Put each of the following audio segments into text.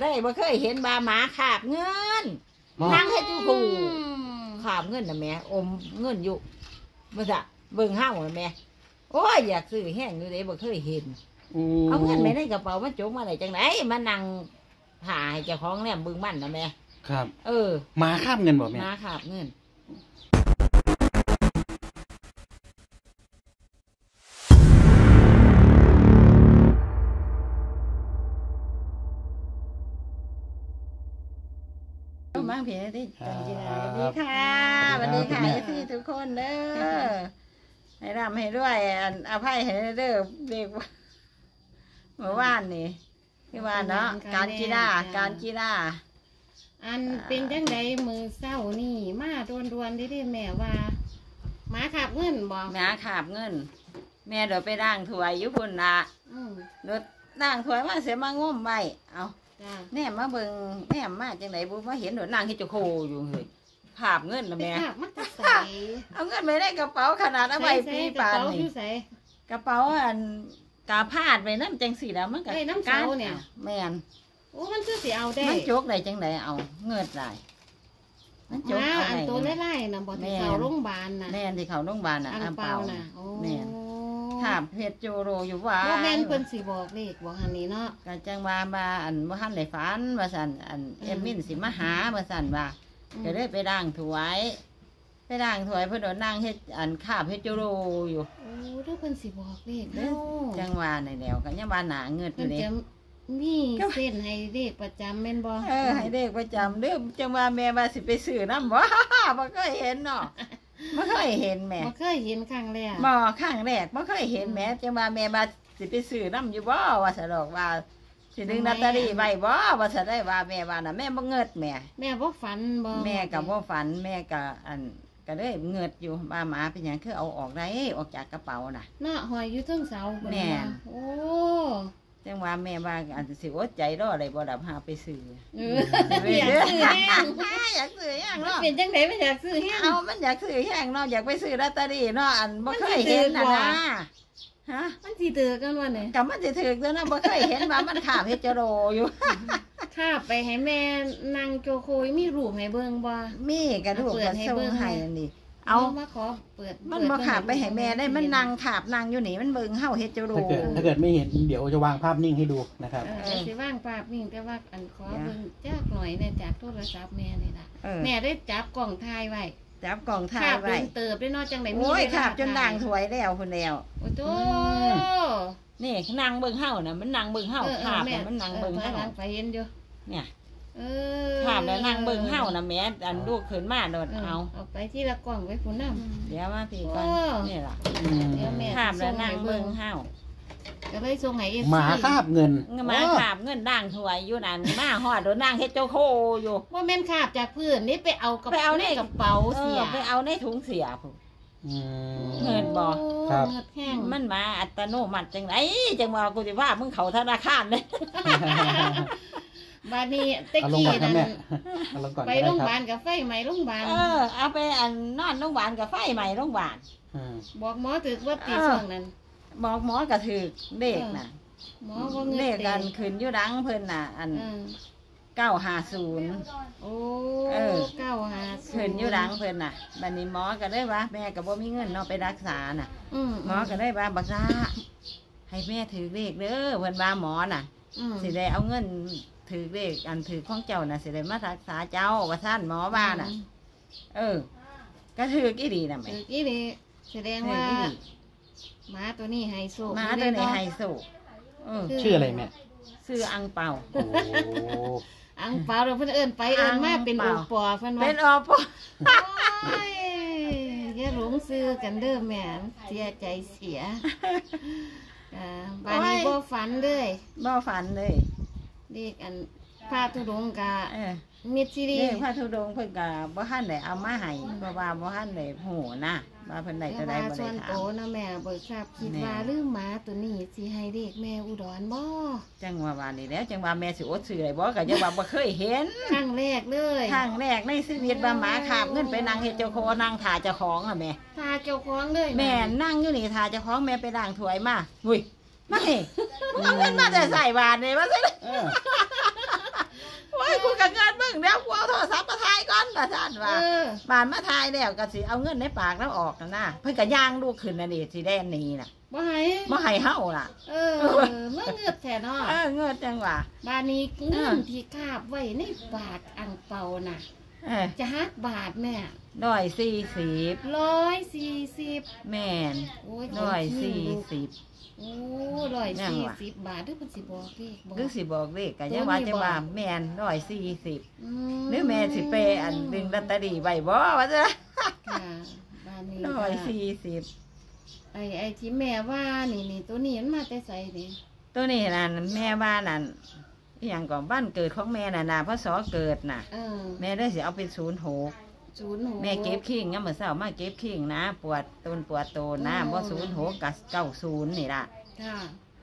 ได้บ่เคยเห็นบาหมาขาบเงินบ่ นั่งเฮ็ดอยู่อืคู่มขาบเงินน่ะแม่อมเงินอยู่บ่ซะเบิ่งห้าวน่ะแม่โอ้ยอยากซื้อแห้งอยู่เด้บ่เคยเห็น เอาเงินไปในกระเป๋ามันจุกมาได้จังไดมานั่งถ่าให้เจ้าของแนมเบิ่งมันน่ะแม่ ครับ เออหมาข้ามเงินบ่แม่หมาขาบเงิน มาเพียที่จันจิราสวัสดีค่ะสวัสดีค่ะพี่ทุกคนเด้อให้ร่ำให้ด้วยอันอภัยให้เด้อเด็กเมื่อวานนี่ที่ว่าเนาะการกีฬาการกีฬาอันเป็นจังไดมือเศร้านี่ มาดวนดวนๆได้ได้แม่ว่าหมาขับเงินบ่แม่ขาบเงิน แม่เดี๋ยวไปร่างถวยอยุพุ่นละอืมเดี๋ยวร่างถวยมาเสียมางมไว้เอา จ้าแนมมาเบิ่งแนมมาจังไหนบุมาเห็นเดี๋ยวนางที่จะโคอยู่เฮ้ยขาบเงินนะไปแม่ขับมันจะใส่เอาเงินไปในกระเป๋าขนาดเอาไว้ใส่ปีกระปานเป๋าอนี่ยู่ใส่กระเป๋าอันกาพาดไปน้ำจังสีแล้วมันก็เอ้ยน้ำเสาเนี่ยแม่นโอ้มันคือสิเอาได้มันโจกได้จังไดเอา เงินได้มันโจกมาเอาอันได้ตัวไล่ๆน่ะบ่ที่แม่เข้าโรงพยาบาลน่ะแม่นที่เขาโรงพยาบาลน่ะอังอังเปาเปาน่ะโอ้แม่น ขาบเพชรโจโรอยู่ว่าบ่แม่นเพิ่นสิบอกเลขบ่หันนี่เนาะก็จังว่ามาอันบ่ทันได้ฝันว่าซั่นอันอืมเอ็มมินสิมาหาว่าซั่นว่าอืมก็เลยไปด่างถวายไปด่างถวายเพิ่นเอานั่งเฮ็ดอันขาบเพชรโจโรอยู่โอ้เด้อเพิ่นสิบอกเลขเด้เด้ออจังว่าในแนวก็ยังว่าหนาเงินอเพิ่ยู่นเด้จะมีเส้นให้เลขประจำแม่นบ่เออให้เด็กประจำเด้อจังว่าแม่ว่าสิไปซื้อนำบ่บ่เคยเห็นเนาะ บ่เคยเห็นแม่บ่เคยเห็นครั้งแรกบ่ครั้งแรกบ่เคยเห็นแม่จังว่าแม่ว่าสิไปซื้อนํอยู่บ่ว่าซะดอกว่าสิดึงลอตเตอรี่ไว้บ่ว่าซะได้ว่าแม่ว่าน่ะแม่บ่เงิดแม่แม่บ่ฝันบ่แม่ก็บ่ฝันแม่ก็อันก็เลยเงิดอยู่ว่าหมาเป็นหยังคือเอาออกได้ออกจากกระเป๋าน่ะเนาะหอยอยู่เทึงเสาพุ่แม่ว่าโอ้ จังว่าแม่ว่าอันสิอดใจรออะไรบ่ดับหาไปซื้อเอออยากซื้อแห้งอยากซื้อแห้งมันเนาะเป็นจังไดไม่อยากซื้อแห้งเอามันอยากซื้อแห้งเนาะอยากไปซื้อลอตเตอรี่เนาะอันบ่มันเคสิยเห็นน่ะถือบ่นะฮะมันสิตือกันว่าเนี่ยก็มันสิถูกเด้อนะบ่เคยเห็นว่ามันขาบเฮ็ดจะโรอยู่ข้าไปให้แม่นั่งโจโคยมีรูปให้เบิ่งบ่มีกระดูกเปิกดระให้ส่งเบิ่งให้ให้อันนี้ เอามาขอเปิดมันเปิดบ่ขาบไปให้แม่ได้มันนั่งขาบนั่งอยู่นี่มันเบิ่งเฮาเฮ็ดจะโรถ้าเกิดถ้าเกิดไม่เห็นเดี๋ยวจะวางภาพนิ่งให้ดูนะครับ เออเดี๋ยวสิว่างภาพนิ่งแต่ว่าอันขอเดี๋ยวเบิ่งจักหน่อยเนี่ยจากโทรศัพท์แม่นี่ล่ะเออ แม่ได้จับกล่องถ่ายไว้จับกล่องถ่ายขาบไว้โดนเติบได้เนอกจังไดมีโอ้ยเวลขาบจนถ่ยด่างถวยแล้วพุ่นแล้ว โอ้โต นี่นั่งเบิ่งเฮาน่ะมันนั่งเบิ่งเฮาเออเออขาบแม่น่ะมันนั่งเบิ่งออเฮาถอยหลังไปเห็นอยู่เนี่ย เออขาบแล้วนั่งเบิ่งเฮาน่ะแม่อันลูกขึ้นมาโดดเออเอาเอาไปที่ละกล่องไว้พุ่นน้ำเดี๋ยวมาพี่ก่อนโอ้นี่ล่ะเดี๋ยวแม่ขาบแล้วนั่งเบิ่งเฮาก็เลยส่งให้เอฟหมาคาบเงินมาโอ้ขาบเงินด่างถวยอยู่นั่นมาฮอดโดนนั่งเฮ็ดเจ้าโคอยู่ว่าแม่นขาบจากพื้นนี่ไปเอากระไปเอาในกระเป๋าเสียออไปเอาในถุงเสียพุ่นอืมเงินบ่ครับเงินแห้งมันมาอัตโนมัติจังไดจังว่ากูสิว่ามึงเข้าธนาคารเลย บาดนี้ตะเอาลงกี้ก่อนนะนั่นแม่เอาลงก่อนไปก็โรได้งพคยาบารับลกับไฟไหมโรงพยาบาลเออ เอาไปอันนอนโรงพยาบาลกับไฟใหม่โรงพยาบาล อืมบอกหมอถึกว่าตีเออ ช่วงนั้นบอกหมอกระถือเลขน่ะหมอว่าเงินเลขกันเต็มขึ้นอยู่ดังเพิ่นน่ะ อันเออเก้าห้าศูนย์ โอ้เออ เก้าหาขึ้นอยู่ดังเพิ่นน่ะบัดนี้หมอก็เลยว่า แม่ก็บ่มีเงินเนาะไปรักษาน่ะ อืมหมอก็เลยว่าบักซ่าให้แม่ถือเลขเด้อเพิ่นว่าหมอน่ะอืมสิได้เอาเงิน ถือเลขอันถือของเจ้าน่ะสิได้มารักษาเจ้าว่าท่านหมอว่าน่ะ เออ ก็ถือกี่ดีน่ะแม่ถือกี่นี่แสดงถือว่ากี่ดีหมาตัวนี้ไฮโซหมาตัวนี้ไฮโซเออชื่ออะไรแม่ซื้ออังเปา โอ้อังเปล่าเราเพิ่นเอิ้นไปเอิ้นมาเป็นอัโองเปล่าปอเพิ่นว่าเป็นอปอโอ้ยอย่าหลงซื้อกันเด้อแม่เสียใจเสียอ่าบ้านนี้บ่ฝันเลยบ่ฝันเลย เด็กอันพาทุดงค์กะเออมิดซีรีนี่พระธุดงค์เพิ่นก็บ่ทันได้เอามาให้เพราะว่าบ่ทันได้ฮู้นะว่าเพิ่นได้แต่เท่าใดว่าบ่ส่ได้วนถาโตมนะแม่เบิกทราบคิดแม่ ว่าลืมหมาตัวนี้สิให้เด็กแม่อุดรบ่จังว่าว่านี่แล้วจังว่าแม่สิอดซื้อได้บ่ก็จังว่าบ่เคยเห็น ครั้งแรกเลยครั้งแรกในชีวิตว่าหมาขาบเงินไปนั่งเฮ็ดเจ้าโคนั่งถ่าเจ้าของอะแม่ทาเจ้าของเลยแม่นั่งอยู่นี่ถ่าเจ้าของแม่ไปล้างถ้วยมาอุ้ย ไม่มึงเอาเงินมาแต่ใส่บาทเนี่ยมาสิเออโอ้คุณกับเงินมึงเดี๋ยวกูเอาโทรศัพท์มาทายก่อนละท่านว่าเบานมาทายแล้วกะสิเอาเงินในปากแล้วออกนะเพิ่นกะย่างลูกขึ้นนั่นสีแดงนี่น่ะมาให้มาให้เฮาล่ะ เออมื่อเงือบแท้เนาะเออเงินจังหวะบาดนี้เงินที่คาบไว้ในปากอังเปาน่ะจะฮักบาทแม่ ร้อยสี่สิบร้อยสี่สิบแม่นโอ้ยร้อยสี่สิบโอ้ร้อยนั่งสี่ว่ะสิบบาทด้วยเพิ่นสิบอกเลขบอกคือสิบอกเลขก็ตัวยังว่านี้จะบอกว่าแม่นร้อยสี่สิบอืหรือแม่สิไปอันดึงลอตเตอรี่ไว้บ่ว่าจะค่ะบานนี้ร้อยค่ะสี่สิบไอ้ไอ้ที่แม่ว่านี่นี่ตัวนี้มันมาแต่ใส่นี่ตัวนี้นั่นแม่ว่านั่นอหย่างก่อนบ้านเกิดของแม่น่ะนะพศเกิดน่ะเออแม่ได้สิเอาเป็นศูนย์หก ศูนย์หกแม่เก็บขิงงั้นเมื่อเช้ามาเก็บขิงนะ ปวดต้นปวดโตนนะอ๋อบ่ศูนย์หกกับเก้าศูนย์นี่ล่ะค่ะ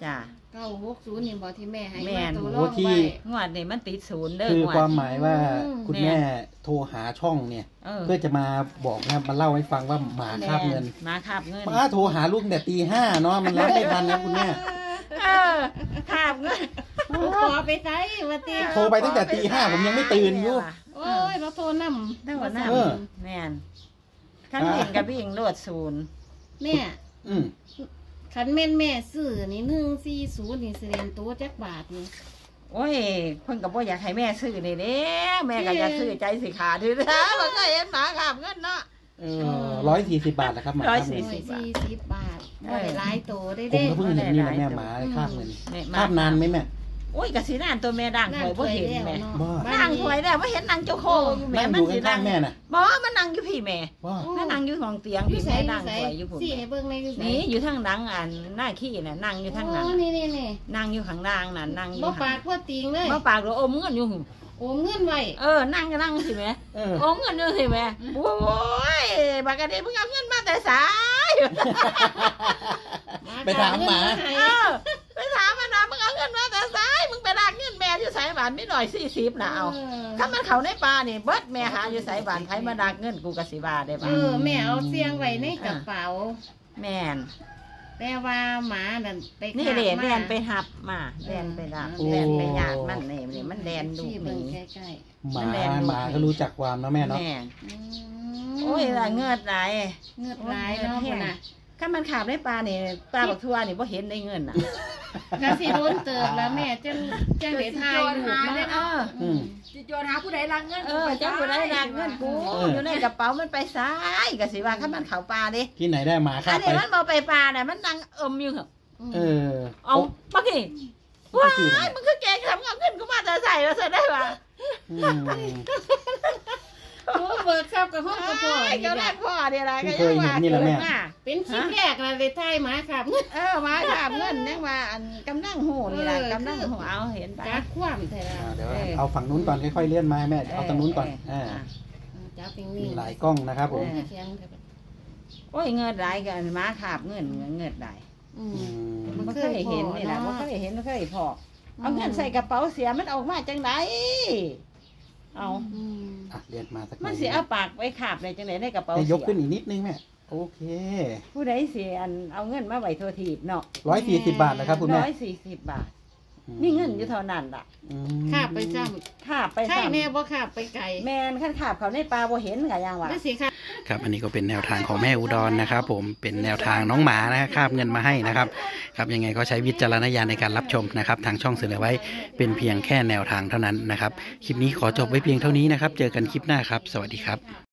จ้าเก้าหกศูนย์นี่บอกที่แม่ให้แม่มานตัวรโอ้องที่ ไว้ งวดนี่มันติดศูนย์เด้อคืองวดความหมายว่าอืม คุณแม่โทรหาช่องเนี่ย เออเพื่อจะมาบอกนะครับมาเล่าให้ฟังว่าหมาคาบเงินแม่มาคาบเงิน ป้าโทรหาลูกแต่ตีห้าเนาะมันรับไม่ทันนะคุณแม่ เออคาบเงินขอไปใส่วัติโทรไปตั้งแต่ตีห้าผมยังไม่ตื่นอยู่ โอ้ยเราโทรนำได้วันนั้เออ แม่นขั้นวิ่งกับวิ่งรวดศูนย์แม่อืมขันแม่นแม่ซื้อนี่หนึ่งสี่ศูนย์นี่แสดงตัวจักบาทนี่โอ้ยเพิ่นก็บ่อยากให้แม่ซื้อนี่เด้แม่ก็อยากซื้อใจสิขาดอยู่นะมันก็เห็นหมาคาบเงินเนาะ เออร้อยสี่สิบบาทนะครับหมาร้อยคาบสี่เงินร้อยสี่สิบบาทเอบ่อได้หลายโตได้ผมเด้ ก็เพิ่งเห็นนี่แหละแม่หมาคาบเงินเนี่ยคาบนานไหมแม่ โอ้ยกะสินานตัวแม่ด่างถอยบ่เห็นแม่เนาะบ้าบ้านั่งนี้ถอยได้ว่าเห็นนางเจ้าโคอยู่แม่นั่งมัอนยู่สินั่ข้างงๆแม่น่ะบ่มันนั่งอยู่พี่แม่ว่าโอ้มันนั่งอยู่ของเตียงอยู่พี่ใส่แม่อยู่นั่งใส่ถอยอยู่พุ่นสี่ให้เบิ่งในอยู่ใส่นี่อยู่ทางหลังอันหน้าขี้น่ะนั่งอยู่ทางนั้นโอ้นี่นี่นี่นั่งอยู่ข้างล่างน่ะนั่งอยู่บ่ข้างปากบ่ติงเลยบ่ปากหรืออมเงินอยู่หุ่นโอ้เงินไว้เออนั่งก็นั่งสิแม่เอออมเงินอยู่สิแม่โอ้ย บักกะเดเพิ่งเอาเงินมาแต่สายไปถามหมาให้เออไปถามมันนะมึงเอาเงินมาแต่สายมึงไปรักเงินแม่อยู่ไสบานไม่หน่อย40น่ะเอาถ้ามันเขาในป่านี่เบิดแม่หาอยู่ไสบานไผมาดักเงินกูกสิบาได้เอบ่าอแม่เอาเสียงไว้ในกระเป๋า แม่นแต่ว่าหมานั่นไปนี่คาบเดนมาแดนไปหับมาแดนไปรับโอ้แดนไปญาติมันนี่นี่มันแดนดูชี้หเบิ่นีงใกล้หมามันแดนลูกหมาก็รู้จักความเนาะแม่เนาะแม่นๆอืม โอ้ยละเงือดไหลเงือดหลายเนาะพุ่นน่ะถ้ามันขาบในปลานี่ปลาบักทั่วนี่บ่เห็นได้เงินน่ะก็สิโดนเติบแล้วแม่จังจังได้ทายลูกมาเอออืมจิจวนหาผู้ใดรักเงินเออเจ้าผู้ใดดักเงินกูเอออยู่ในกระเป๋ามันไปซ้ายก็สิว่าถ้ามันเข้าปลาดิที่ไหนได้หมาอัคานบไปนี้มันบ่ไปปลาน่ะมันนั่งอมอยู่เหรอเออเอาบักนี่โอ้ว้าก็คือยมันคือแกงทำเอาเงินกูมาจะใส่แล้วใส่ได้ปะอืมโอ้ เบิกเข้ากับห้องกับพ่อไอ้นี่เจ้าแรล่ะกพ่อเดียวอะไรก็เคยเห็นนี่แหละแม่กิดาเป็นคลิปแรกเลยได้ทายหมาครับเออมาถามเงินยังว่าอันกำลังหูนี่แหละเออกำลังหูเอาเห็นปะจักความแต่ละอ่าเดี๋ยวเออเอาฝั่งนู้นก่อนค่อยๆเลื่อนมาแม่เอาตรงนู้นก่อนอ่าจับเป็นมีนี่หลายกล้องนะครับผมโอ้ยแข็งแต่แบบโอ้ยเงินหลายกันมาขาบเงินเงินหลายอือืมมมันเคยเห็นนี่แหละมันเคยเห็นมันเคยพอเอาเงินใส่กระเป๋าเสียมันออกมาจังได เอา อืมอะเลื่อนมาสักหน่มัอนยเสียเอาปากไว้ขาบเลยจังไดในกระเป๋าให้เสียกขึ้นอีกนิดนึงแม่โอเคผู้ใดเสียอันเอาเงินมาไว้โทษทีบเนาะร้อยสี่สิบบาทนะครับคุณแม่ ร้อยสี่สิบบาท นี่เงินอยู่เท่านั้นล่ะอืมขาบไปจ้ขาบไปำใช่ซ้ำแน่บ่ขาบไปไก่แมนขั้นขาบเขาในปลาบ่เห็นกะยังวะไม่สิค่ะ ครับ อันนี้ก็เป็นแนวทางของแม่อุดรนะครับ ผมเป็นแนวทางน้องหมานะครับคาบเงินมาให้นะครับ ครับยังไงก็ใช้วิจารณญาณในการรับชมนะครับ ทางช่องเสนอไว้เป็นเพียงแค่แนวทางเท่านั้นนะครับ คลิปนี้ขอจบไว้เพียงเท่านี้นะครับ เจอกันคลิปหน้าครับ สวัสดีครับ